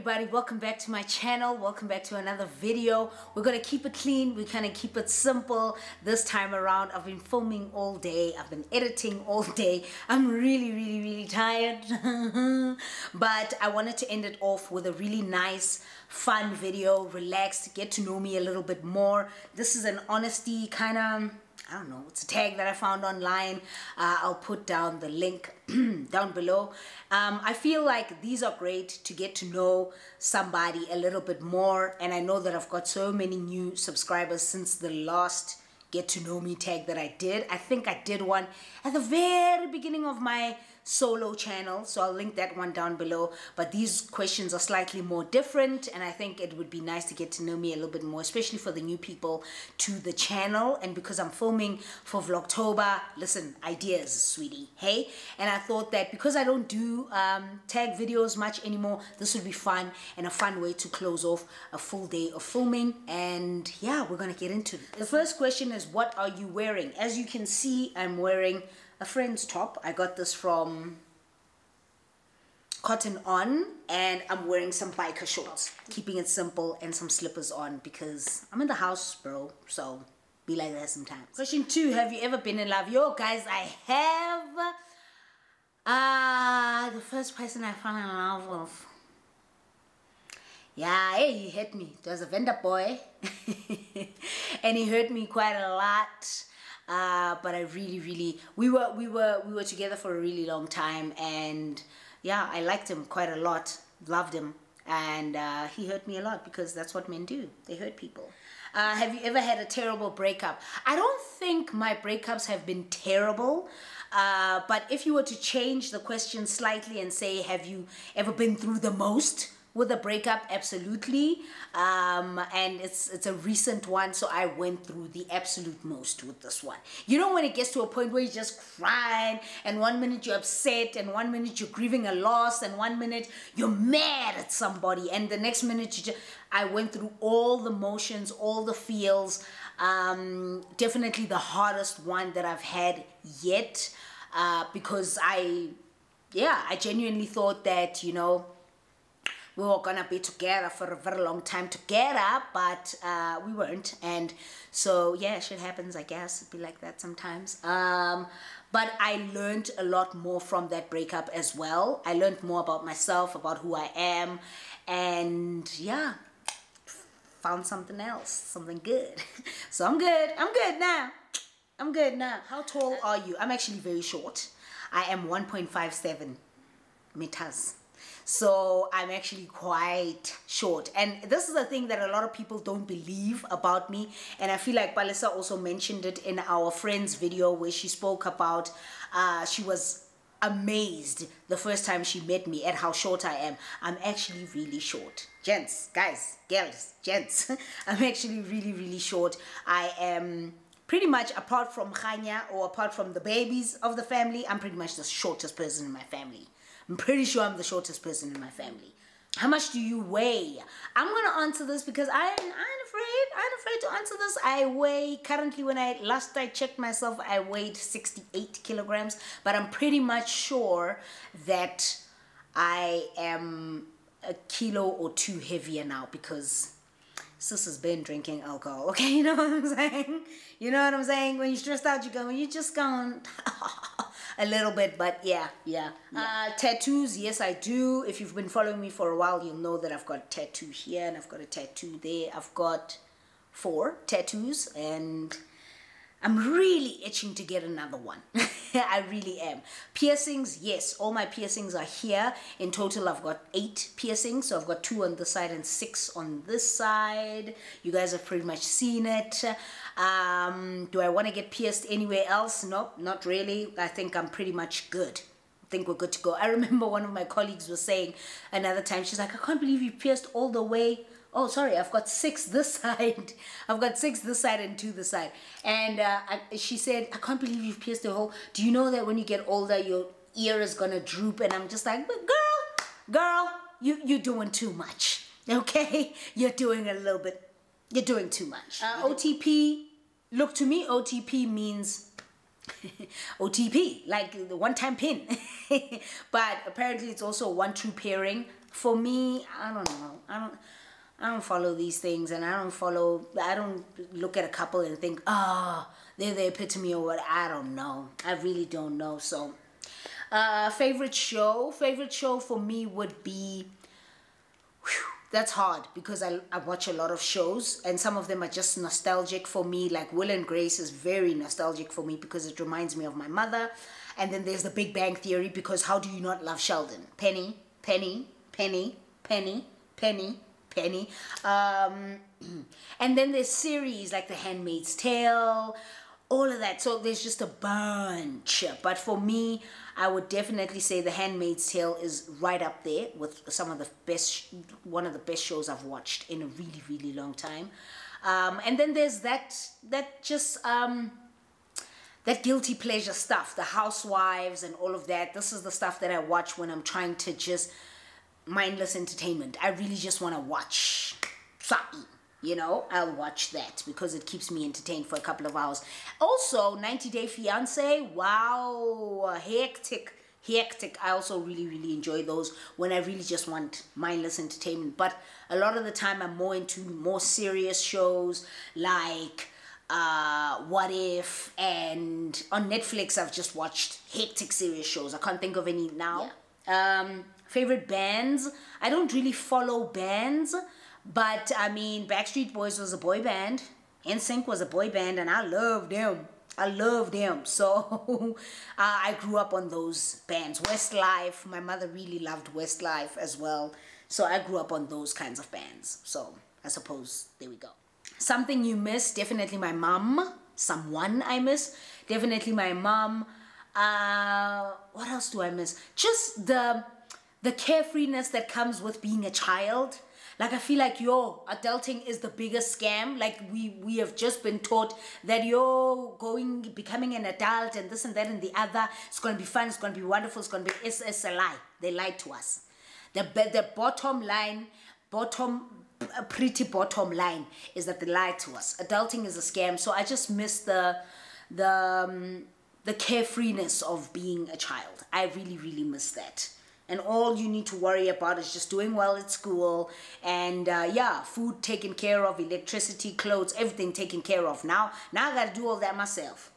everybody. Welcome back to my channel. Welcome back to another video. We're gonna keep it clean. We're gonna keep it simple this time around. I've been filming all day. I've been editing all day. I'm really really really tired. But I wanted to end it off with a really nice fun video relaxed get to know me a little bit more. This is an honesty kind of I don't know, it's a tag that I found online. Uh, I'll put down the link down below. Um, I feel like these are great to get to know somebody a little bit more. And I know that I've got so many new subscribers since the last get to know me tag that I did. I think I did one at the very beginning of my solo channel so I'll link that one down below. But these questions are slightly more different and I think it would be nice to get to know me a little bit more especially for the new people to the channel. And because I'm filming for Vlogtober listen ideas sweetie hey? And I thought that because I don't do um, tag videos much anymore this would be fun and a fun way to close off a full day of filming. And yeah we're gonna get into it the first question is what are you wearing? As you can see I'm wearing a friend's top. I got this from Cotton On and I'm wearing some biker shorts. Keeping it simple and some slippers on because I'm in the house, bro. So be like that sometimes. Question two, have you ever been in love? Yo, guys, I have. Ah, uh, the first person I fell in love with. Yeah, hey, he hit me. It was a vendor boy. and he hurt me quite a lot uh, but I really, really, we were, we were, we were together for a really long time, and yeah, I liked him quite a lot, loved him, and uh, he hurt me a lot because that's what men do. They hurt people. Uh, have you ever had a terrible breakup? I don't think my breakups have been terrible. Uh, but if you were to change the question slightly and say, have you ever been through the most? With a breakup absolutely. Um, and it's it's a recent one so I went through the absolute most with this one. You know when it gets to a point where you're just crying and one minute you're upset and one minute you're grieving a loss and one minute you're mad at somebody and the next minute you just I went through all the motions all the feels um, definitely the hardest one that I've had yet uh, because I yeah I genuinely thought that you know we were gonna be together for a very long time together but uh, we weren't. And so yeah shit happens I guess. It'd be like that sometimes. Um, but I learned a lot more from that breakup as well. I learned more about myself about who I am and yeah found something else something good. So I'm good. I'm good now. I'm good now. How tall are you? I'm actually very short. I am 1.57 meters so I'm actually quite short. And this is a thing that a lot of people don't believe about me. And I feel like Palisa also mentioned it in our friend's video where she spoke about, uh, she was amazed the first time she met me at how short I am. I'm actually really short. Gents, guys, girls, gents. I'm actually really, really short. I am pretty much apart from Khanya or apart from the babies of the family, I'm pretty much the shortest person in my family. I'm pretty sure I'm the shortest person in my family. How much do you weigh? I'm gonna answer this because I'm, I'm afraid, I'm afraid to answer this. I weigh, currently when I, last I checked myself, I weighed 68 kilograms, but I'm pretty much sure that I am a kilo or two heavier now because sis has been drinking alcohol. Okay, you know what I'm saying? You know what I'm saying? When you're stressed out, you go, you just gone a little bit, but yeah, yeah. yeah. Uh, tattoos, yes, I do. If you've been following me for a while, you'll know that I've got a tattoo here and I've got a tattoo there. I've got four tattoos and I'm really itching to get another one. I really am. Piercings, yes, all my piercings are here. In total, I've got eight piercings. So I've got two on this side and six on this side. You guys have pretty much seen it. Um, do I want to get pierced anywhere else? Nope, not really. I think I'm pretty much good. I think we're good to go. I remember one of my colleagues was saying another time, she's like, I can't believe you pierced all the way oh sorry i've got six this side i've got six this side and two this side and uh, I, she said i can't believe you've pierced the hole do you know that when you get older your ear is gonna droop and i'm just like but girl girl you you're doing too much okay you're doing a little bit you're doing too much uh, otp look to me otp means OTP, like the one-time pin. but apparently it's also one true pairing for me, I don't know. I don't. I don't follow these things, and I don't follow. I don't look at a couple and think, oh, they're the epitome or what. I don't know. I really don't know. So, uh, favorite show. Favorite show for me would be. Whew, that's hard because I, I watch a lot of shows and some of them are just nostalgic for me like will and grace is very nostalgic for me because it reminds me of my mother and then there's the big bang theory because how do you not love sheldon penny penny penny penny penny penny um, and then there's series like the handmaid's tale all of that so there's just a bunch but for me I would definitely say The Handmaid's Tale is right up there with some of the best, one of the best shows I've watched in a really, really long time. Um, and then there's that, that just, um, that guilty pleasure stuff, the housewives and all of that. This is the stuff that I watch when I'm trying to just mindless entertainment. I really just want to watch something you know? I'll watch that because it keeps me entertained for a couple of hours. Also 90 day fiance wow hectic hectic. I also really really enjoy those when i really just want mindless entertainment. But a lot of the time i'm more into more serious shows like uh, what if and on netflix i've just watched hectic serious shows. I can't think of any now. Yeah. Um, favorite bands i don't really follow bands but I mean, Backstreet Boys was a boy band. NSYNC was a boy band, and I loved them. I loved them. So uh, I grew up on those bands. Westlife, my mother really loved Westlife as well. So I grew up on those kinds of bands. So I suppose there we go. Something you miss, definitely my mom. Someone I miss, definitely my mom. Uh, what else do I miss? Just the the carefreeness that comes with being a child like I feel like yo, adulting is the biggest scam. Like we we have just been taught that you're going becoming an adult and this and that and the other. It's gonna be fun. It's gonna be wonderful. It's gonna be. It's, it's a lie. They lied to us. The the bottom line, bottom pretty bottom line is that they lied to us. Adulting is a scam. So I just miss the the um, the carefreeness of being a child. I really really miss that and all you need to worry about is just doing well at school and uh, yeah food taken care of electricity clothes everything taken care of now now i gotta do all that myself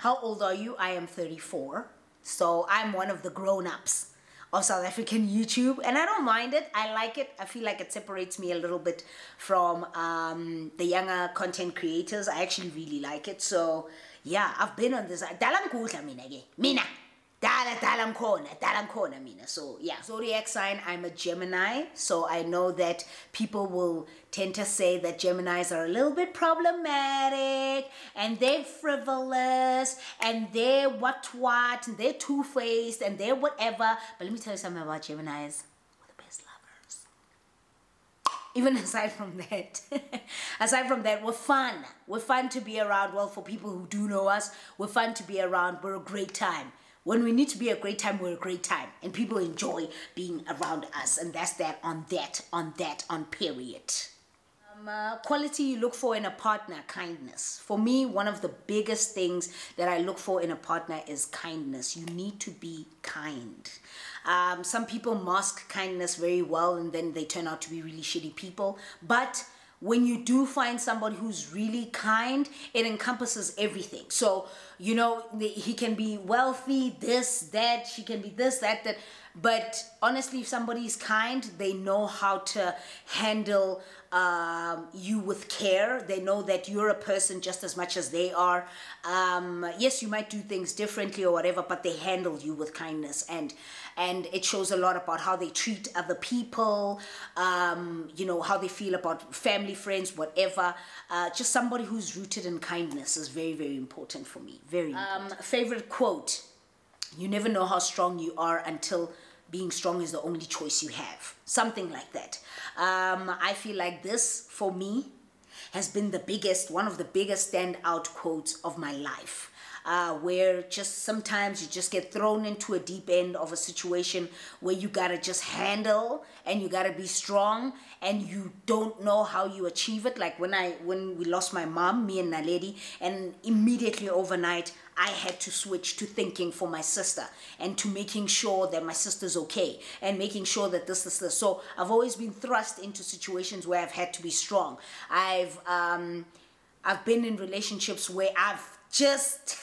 how old are you i am 34 so i'm one of the grown-ups of South African YouTube and I don't mind it. I like it. I feel like it separates me a little bit from um, the younger content creators. I actually really like it. So yeah, I've been on this. Mina. Dala dala mkhona, dala mkhona mina. So yeah, zodiac sign, I'm a Gemini. So I know that people will tend to say that Geminis are a little bit problematic and they're frivolous and they're what what and they're two-faced and they're whatever. But let me tell you something about Geminis. We're the best lovers. Even aside from that, aside from that, we're fun. We're fun to be around. Well, for people who do know us, we're fun to be around. We're a great time when we need to be a great time we're a great time and people enjoy being around us and that's that on that on that on period um, uh, quality you look for in a partner kindness for me one of the biggest things that i look for in a partner is kindness you need to be kind um, some people mask kindness very well and then they turn out to be really shitty people but when you do find somebody who's really kind, it encompasses everything. So, you know, he can be wealthy, this, that, she can be this, that, that. But honestly, if somebody is kind, they know how to handle um, you with care. They know that you're a person just as much as they are. Um, yes, you might do things differently or whatever, but they handle you with kindness. And and it shows a lot about how they treat other people, um, you know, how they feel about family, friends, whatever. Uh, just somebody who's rooted in kindness is very, very important for me. Very um, favorite quote, you never know how strong you are until being strong is the only choice you have. Something like that. Um, I feel like this, for me, has been the biggest, one of the biggest standout quotes of my life. Uh, where just sometimes you just get thrown into a deep end of a situation where you gotta just handle and you gotta be strong and you don't know how you achieve it. Like when I when we lost my mom, me and Naledi, and immediately overnight I had to switch to thinking for my sister and to making sure that my sister's okay and making sure that this is this. So I've always been thrust into situations where I've had to be strong. I've um, I've been in relationships where I've just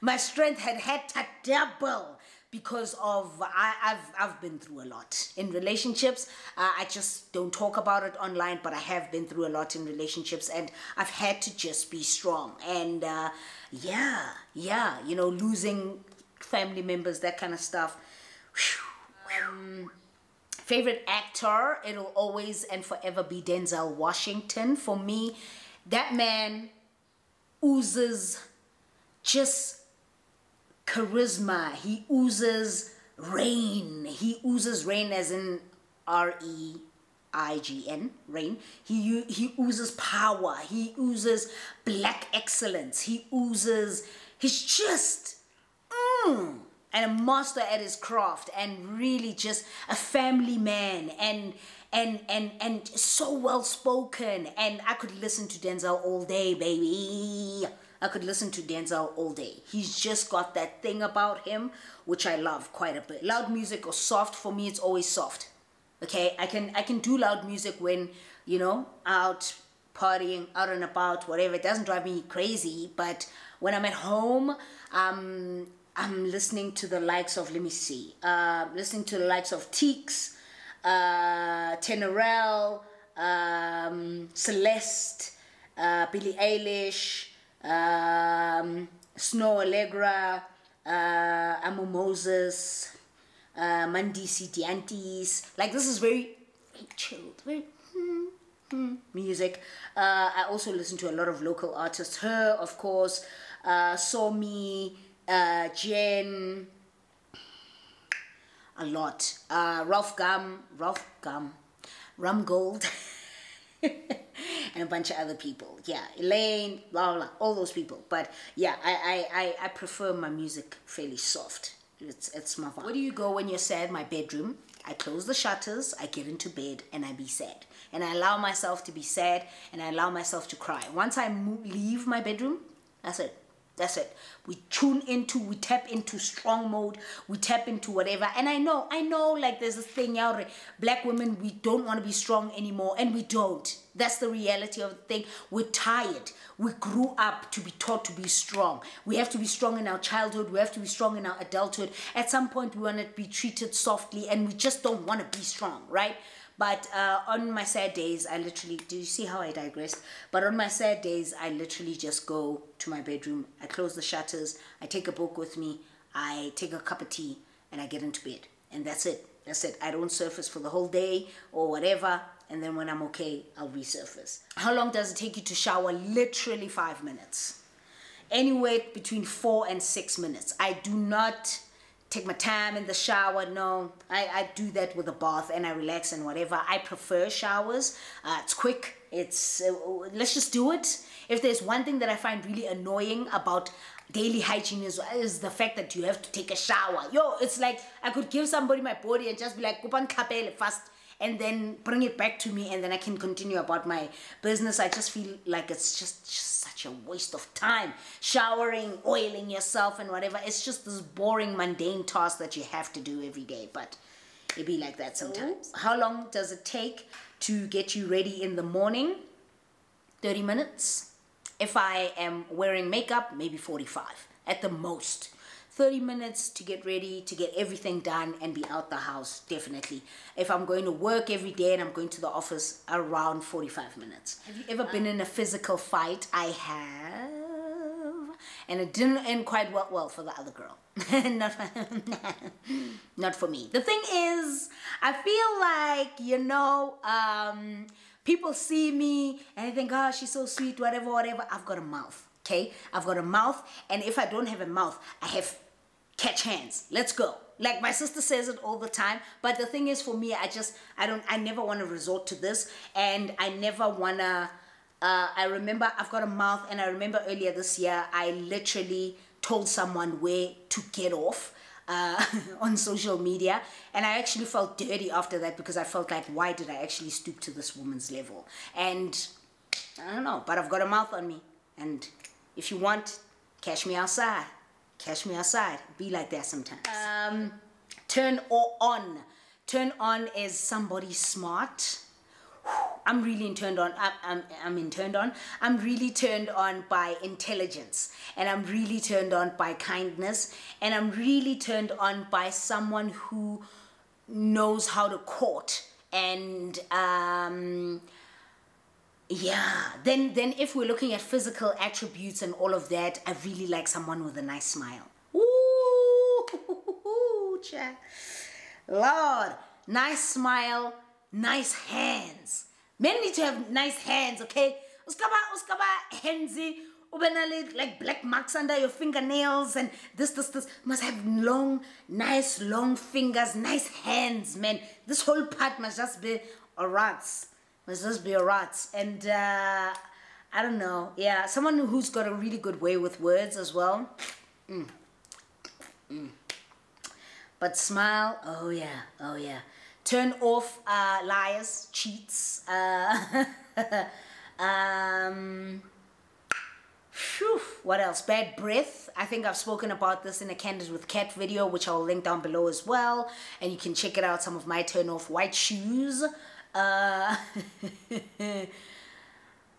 my strength had had to double because of I, have I've been through a lot in relationships. Uh, I just don't talk about it online, but I have been through a lot in relationships, and I've had to just be strong. And uh, yeah, yeah, you know, losing family members, that kind of stuff. Um, favorite actor, it'll always and forever be Denzel Washington. For me, that man oozes just charisma. He oozes rain. He oozes rain as in R E I G N, rain. He, he oozes power. He oozes black excellence. He oozes, he's just, mm, and a master at his craft and really just a family man and and and and so well spoken and I could listen to Denzel all day baby I could listen to Denzel all day. He's just got that thing about him which I love quite a bit. Loud music or soft for me it's always soft. Okay? I can I can do loud music when, you know, out partying, out and about, whatever. It doesn't drive me crazy, but when I'm at home, um I'm listening to the likes of let me see. Uh listening to the likes of Teeks, uh Tenorel, um Celeste, uh Billie Eilish, um, Snoh Aalegra, uh, Amo Moses, uh, Mandisi Dyantyis. Like this is very, very chilled, very hmm, hmm, music. Uh, I also listen to a lot of local artists. Her, of course, uh, Somi, uh, Jen, a lot. Uh, Ralf Gum, Ralf Gum, Rum Gold. and a bunch of other people. Yeah, Elaine, blah, blah, all those people. But yeah, I, I, I, I prefer my music fairly soft. It's, it's my vibe. Where do you go when you're sad? My bedroom. I close the shutters, I get into bed, and I be sad. And I allow myself to be sad, and I allow myself to cry. Once I move, leave my bedroom, that's it. That's it. We tune into, we tap into strong mode, we tap into whatever. And I know, I know like there's this thing out black women, we don't want to be strong anymore, and we don't. That's the reality of the thing. We're tired. We grew up to be taught to be strong. We have to be strong in our childhood. We have to be strong in our adulthood. At some point, we want to be treated softly, and we just don't want to be strong, right? But uh, on my sad days, I literally, do you see how I digress? But on my sad days, I literally just go to my bedroom. I close the shutters. I take a book with me. I take a cup of tea and I get into bed. And that's it. That's it. I don't surface for the whole day or whatever. And then when I'm okay, I'll resurface. How long does it take you to shower? Literally five minutes. Anywhere between four and six minutes. I do not take my time in the shower. No, I, I do that with a bath and I relax and whatever. I prefer showers. Uh, it's quick. It's uh, let's just do it. If there's one thing that I find really annoying about daily hygiene is, is the fact that you have to take a shower. Yo, it's like I could give somebody my body and just be like, "Kupan kapele fast." And then bring it back to me and then I can continue about my business. I just feel like it's just, just such a waste of time. Showering, oiling yourself and whatever. It's just this boring, mundane task that you have to do every day. But it be like that sometimes. How long does it take to get you ready in the morning? 30 minutes. If I am wearing makeup, maybe 45 at the most. 30 minutes to get ready, to get everything done and be out the house, definitely. If I'm going to work every day and I'm going to the office, around 45 minutes. Have you ever been in a physical fight? I have. And it didn't end quite well, well for the other girl. not, not for me. The thing is, I feel like, you know, um, people see me and they think, oh, she's so sweet, whatever, whatever. I've got a mouth okay i've got a mouth and if i don't have a mouth i have catch hands. Let's go. Like my sister says it all the time. But the thing is for me, I just, I don't, I never want to resort to this. And I never want to Uh, I remember I've got a mouth, and I remember earlier this year I literally told someone where to get off. Uh, on social media and I actually felt dirty after that because I felt like why did I actually stoop to this woman's level and I don't know but I've got a mouth on me and if you want catch me outside catch me outside be like that sometimes um, turn or on turn on is somebody smart I'm really turned on. I'm, I'm, I'm in turned on. I'm really turned on by intelligence, and I'm really turned on by kindness, and I'm really turned on by someone who knows how to court and um, yeah. Then then if we're looking at physical attributes and all of that, I really like someone with a nice smile. Ooh, Lord, nice smile, nice hands Men need to have nice hands, okay? Uskaba, uskaba, handsy, like black marks under your fingernails and this, this, this. Must have long, nice, long fingers, nice hands, man. This whole part must just be a rats. Must just be a rats. And uh, I don't know. Yeah, someone who's got a really good way with words as well. Mm. Mm. But smile, oh yeah, oh yeah turn off uh, liars, cheats. Uh, um, whew, what else? Bad breath. I think I've spoken about this in a Candid with Cat video, which I'll link down below as well. And you can check it out, some of my turn off white shoes. Uh,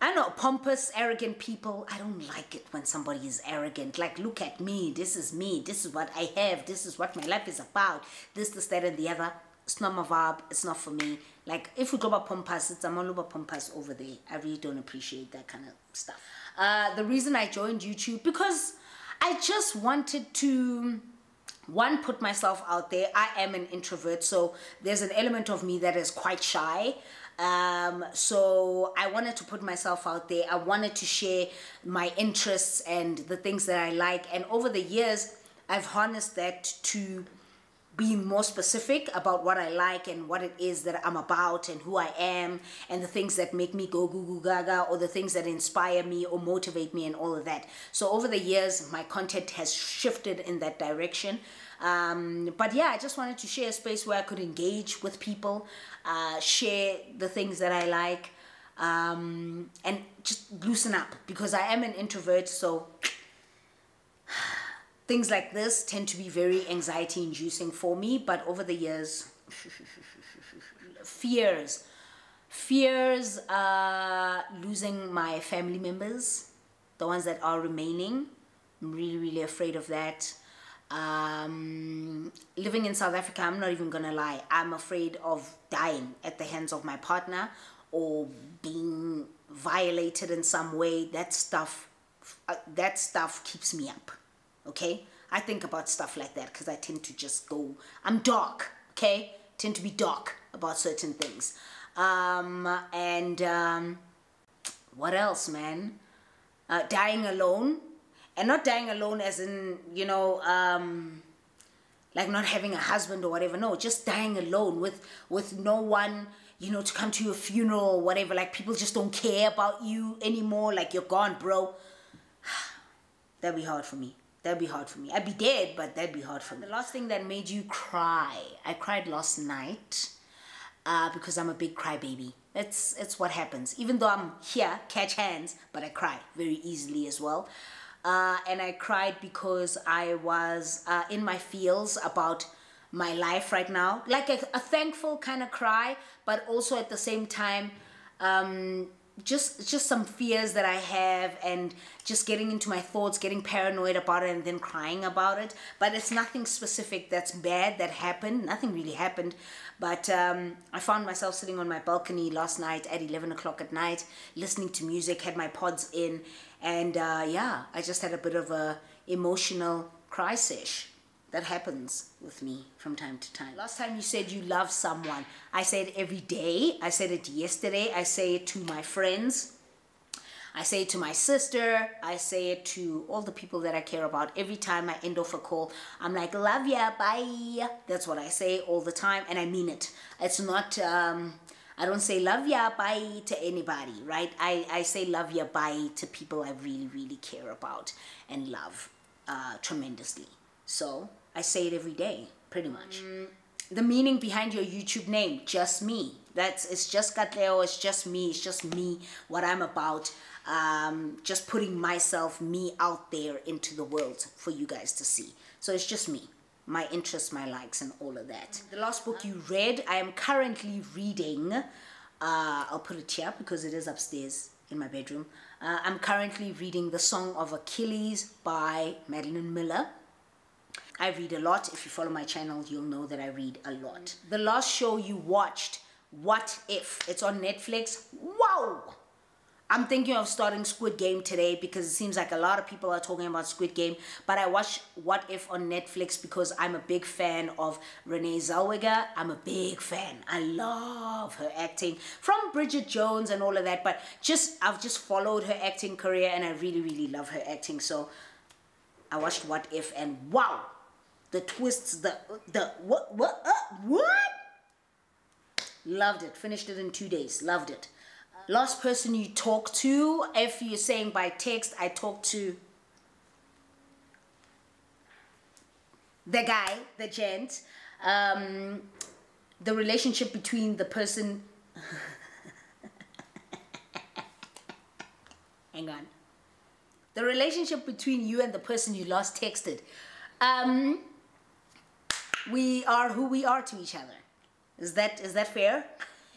I know, pompous, arrogant people. I don't like it when somebody is arrogant. Like, look at me. This is me. This is what I have. This is what my life is about. This, this, that, and the other it's not my vibe it's not for me like if we go about pompous it's a maluba pompous over there i really don't appreciate that kind of stuff uh, the reason i joined youtube because i just wanted to one put myself out there i am an introvert so there's an element of me that is quite shy um, so I wanted to put myself out there. I wanted to share my interests and the things that I like. And over the years, I've harnessed that to being more specific about what I like and what it is that I'm about and who I am and the things that make me go goo goo gaga or the things that inspire me or motivate me and all of that. So over the years, my content has shifted in that direction. Um, but yeah, I just wanted to share a space where I could engage with people, uh, share the things that I like, um, and just loosen up because I am an introvert. So things like this tend to be very anxiety inducing for me but over the years fears. Fears uh, losing my family members the ones that are remaining. I'm really really afraid of that. Um, living in south africa i'm not even gonna lie. I'm afraid of dying at the hands of my partner or being violated in some way. That stuff uh, that stuff keeps me up okay? I think about stuff like that because i tend to just go i'm dark okay? Tend to be dark about certain things. Um and um what else man? Uh, dying alone and not dying alone as in you know um like not having a husband or whatever no just dying alone with with no one you know to come to your funeral or whatever like people just don't care about you anymore like you're gone bro. That'd be hard for me That'd be hard for me. I'd be dead, but that'd be hard for me. The last thing that made you cry. I cried last night uh, because I'm a big crybaby. It's, it's what happens. Even though I'm here, catch hands, but I cry very easily as well. Uh, and I cried because I was uh, in my feels about my life right now. Like a, a thankful kind of cry, but also at the same time, um, just just some fears that I have and just getting into my thoughts, getting paranoid about it and then crying about it. But it's nothing specific that's bad that happened. Nothing really happened. But um, I found myself sitting on my balcony last night at 11 o'clock at night, listening to music, had my pods in. And uh, yeah, I just had a bit of a emotional cry sesh that happens with me from time to time. Last time you said you love someone, I say it every day. I said it yesterday. I say it to my friends. I say it to my sister. I say it to all the people that I care about. Every time I end off a call, I'm like, love ya, bye. That's what I say all the time, and I mean it. It's not, um, I don't say love ya bye to anybody, right? I, I say love ya bye to people I really, really care about and love uh, tremendously. So I say it every day, pretty much. Mm, the meaning behind your YouTube name, just me. That's it's just Katleho, it's just me, it's just me, what I'm about. Um, just putting myself, me out there into the world for you guys to see. So it's just me my interests, my likes, and all of that. The last book you read, I am currently reading. Uh, I'll put it here because it is upstairs in my bedroom. Uh, I'm currently reading The Song of Achilles by Madeline Miller. I read a lot. If you follow my channel, you'll know that I read a lot. The last show you watched, What If? It's on Netflix. Wow! I'm thinking of starting Squid Game today because it seems like a lot of people are talking about Squid Game. But I watched What If on Netflix because I'm a big fan of Renee Zellweger. I'm a big fan. I love her acting from Bridget Jones and all of that. But just I've just followed her acting career and I really, really love her acting. So I watched What If and wow, the twists, the the what what uh, what? Loved it. Finished it in two days. Loved it last person you talk to if you're saying by text i talk to the guy the gent um, the relationship between the person hang on the relationship between you and the person you last texted um, we are who we are to each other is that is that fair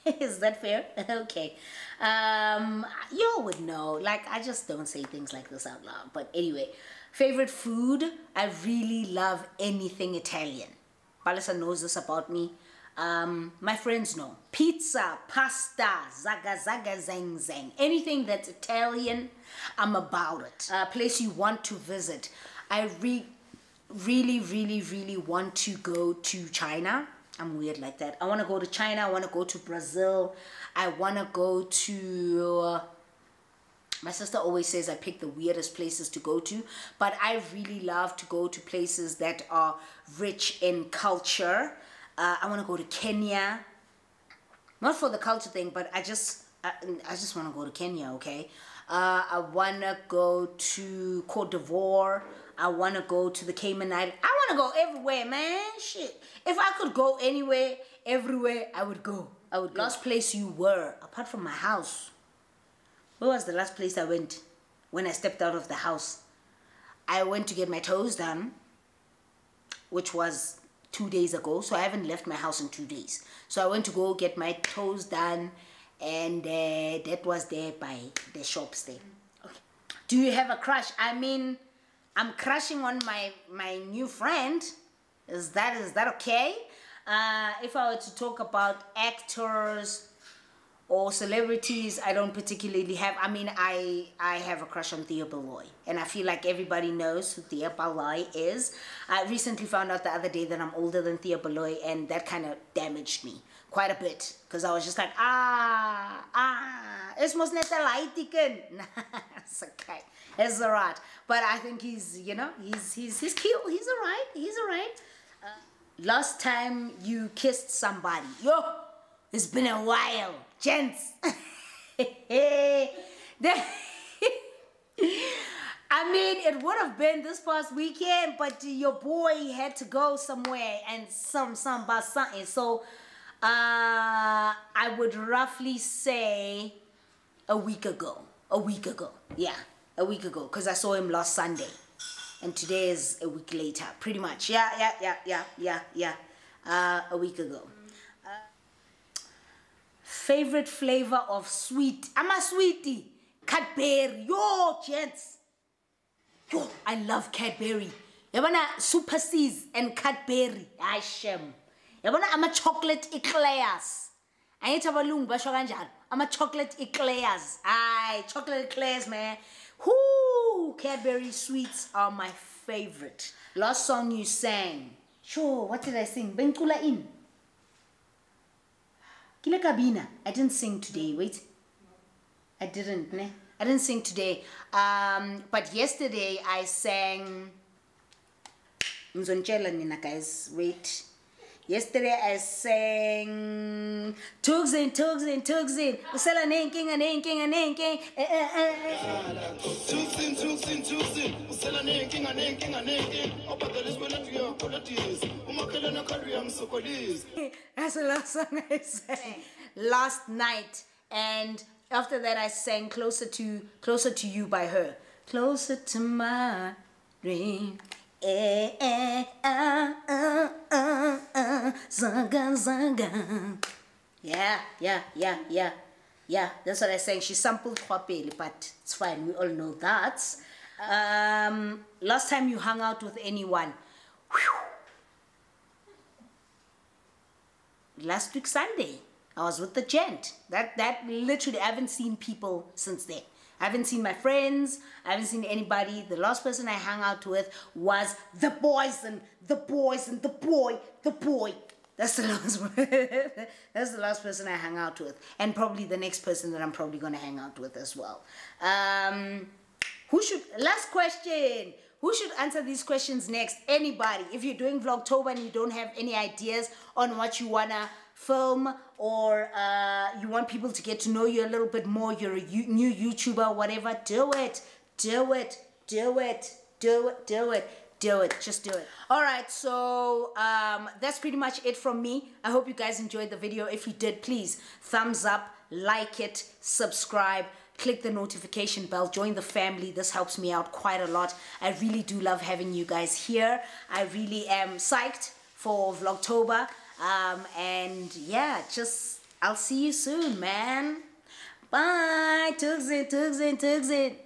Is that fair? okay. Um, y'all would know. Like, I just don't say things like this out loud. But anyway, favorite food? I really love anything Italian. Palisa knows this about me. Um, my friends know. Pizza, pasta, zaga zaga zang zang. Anything that's Italian, I'm about it. A place you want to visit. I re really, really, really want to go to China. I'm weird like that. I want to go to China. I want to go to Brazil. I want to go to... Uh, my sister always says I pick the weirdest places to go to. But I really love to go to places that are rich in culture. Uh, I want to go to Kenya. Not for the culture thing, but I just... I, I just want to go to Kenya, okay? Uh, I want to go to Cote d'Ivoire. I want to go to the Cayman Islands. I want to go everywhere, man. Shit. If I could go anywhere, everywhere, I would go. I would. Go. Last place you were, apart from my house. Where was the last place I went when I stepped out of the house? I went to get my toes done, which was two days ago. So I haven't left my house in two days. So I went to go get my toes done, and uh, that was there by the shops there. Okay. Do you have a crush? I mean, I'm crushing on my my new friend. Is that is that okay? Uh, if I were to talk about actors or celebrities, I don't particularly have. I mean, I I have a crush on Thea Baloy, and I feel like everybody knows who Thea Baloy is. I recently found out the other day that I'm older than Thea Baloy, and that kind of damaged me quite a bit because I was just like, ah, ah, it's mos net 'n lightiken. it's okay. It's alright. But I think he's, you know, he's he's he's cute. He's alright. He's alright. Uh, last time you kissed somebody, yo, it's been a while, gents. I mean, it would have been this past weekend, but your boy had to go somewhere and some some about something. So uh, I would roughly say a week ago. A week ago, yeah a week ago because I saw him last Sunday. And today is a week later, pretty much. Yeah, yeah, yeah, yeah, yeah, yeah. Uh, a week ago. Uh, favorite flavor of sweet. I'm a sweetie. Cadbury. Yo, gents. Yo, I love Cadbury. Yabana Super Seas and Cadbury. Hashem. Yabana I'm a chocolate eclairs. Angithi abalungu basho kanjalo. Ama chocolate eclairs. Ay, chocolate eclairs, man. Whoo! Cadbury sweets are my favorite. Last song you sang. Sure, what did I sing? Benkula in. Kila kabina. I didn't sing today. Wait. I didn't, ne? I didn't sing today. Um, but yesterday I sang Mzonchela Nina, guys. Wait. Yesterday I sang tugs in, tugs in, tugs in. Usela nenkinga, nenkinga, nenkinga. Eh, eh, eh, eh. Tusin, tusin, tusin. Usela nenkinga, nenkinga, nenkinga. Obhadala isikweletu uyapolitisi. Umakhelwane akhali uyamsokolisa. That's the last song I sang last night, and after that I sang "Closer to Closer to You" by her. Closer to my dream. Eh, eh, ah, ah, ah, ah. Yeah, yeah, yeah, yeah, yeah. That's what I sang. She sampled Kwapeli, but it's fine. We all know that. Um, last time you hung out with anyone. Whew. last week Sunday. I was with the gent. That that literally I haven't seen people since then. I haven't seen my friends. I haven't seen anybody. The last person I hung out with was the boys and the boys and the boy, the boy. That's the last. That's the last person I hung out with, and probably the next person that I'm probably gonna hang out with as well. Um, who should? Last question. Who should answer these questions next? Anybody. If you're doing Vlogtober and you don't have any ideas on what you wanna film or uh, you want people to get to know you a little bit more, you're a new YouTuber, whatever, do it. Do it. Do it. Do it. Do it. Do it. Just do it. All right. So um, that's pretty much it from me. I hope you guys enjoyed the video. If you did, please thumbs up, like it, subscribe click the notification bell join the family this helps me out quite a lot i really do love having you guys here i really am psyched for vlogtober um, and yeah just i'll see you soon man. Bye. Tugs it tugs it tugs it